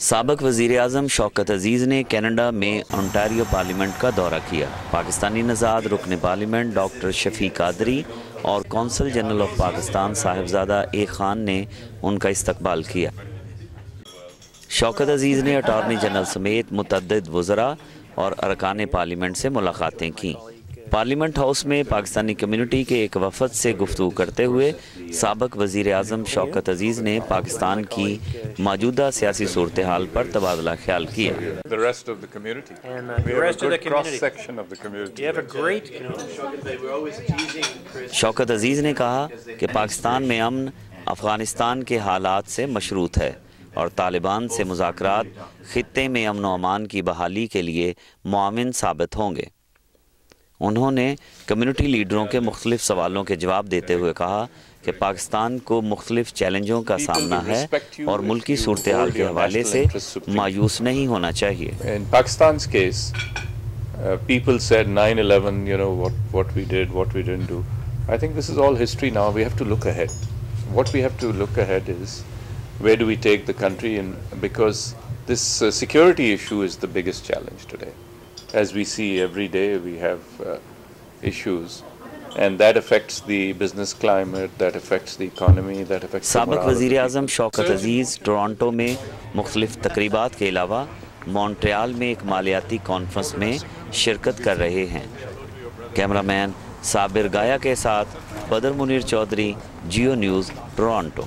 सबक वज़ीर अजम शौकत अज़ीज़ ने कनाडा में ओंटारियो पार्लियामेंट का दौरा किया। पाकिस्तानी नज़ाद रुकन पार्लियामेंट डॉक्टर शफी कादरी और consul general of Pakistan Sahibzada A Khan ने उनका इस्तकबाल किया। शौकत अज़ीज़ ने अटारनी जनरल समेत मुतद वज़रा और अरकान पार्लियामेंट से मुलाकातें की। पार्लियामेंट हाउस में पाकिस्तानी कम्यूनिटी के एक वफद से गुफ्तु करते हुए सबक वज़ीर अजम शौकत अज़ीज़ ने पाकिस्तान की मौजूदा सियासी सूरत हाल पर तबादला ख्याल किया। Uh, शौकत अज़ीज़ ने कहा कि पाकिस्तान में अमन अफ़गानिस्तान के हालात से मशरूत है और तालिबान से मुजाकरात ख़त्े में अमन अमान की बहाली के लिए मुआवन साबित होंगे। उन्होंने कम्युनिटी लीडरों के मुख्तलिफ़ सवालों के जवाब देते हुए कहा कि पाकिस्तान को मुख्तलिफ़ चैलेंजों का सामना है और मुल्की सूरत हाल के हवाले से मायूस नहीं होना चाहिए Pakistan's uh, people said 9/11. You know what what we did, what we didn't do. I think this is all history now. We have to look ahead. What we have to look ahead is where do we take the country in because this uh, security issue is the biggest challenge today. As we see every day, we have uh, issues. And that affects the business climate, that affects the economy, that affects सबक वज़ीर. अजम शौकत अज़ीज़ Toronto में मुख्तलिफ़ तकरीबात के अलावा Montreal में एक मालियाती conference में शिरकत कर रहे हैं कैमरामैन साबिर गाया के साथ बदर मुनीर चौधरी जियो न्यूज़ टोरंटो